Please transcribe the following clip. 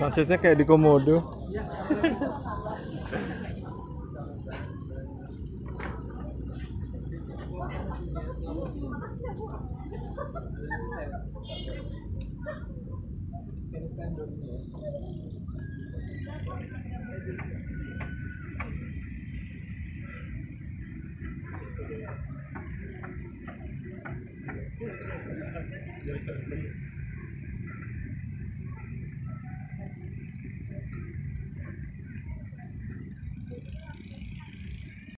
Sanchez-nya kayak di komodo.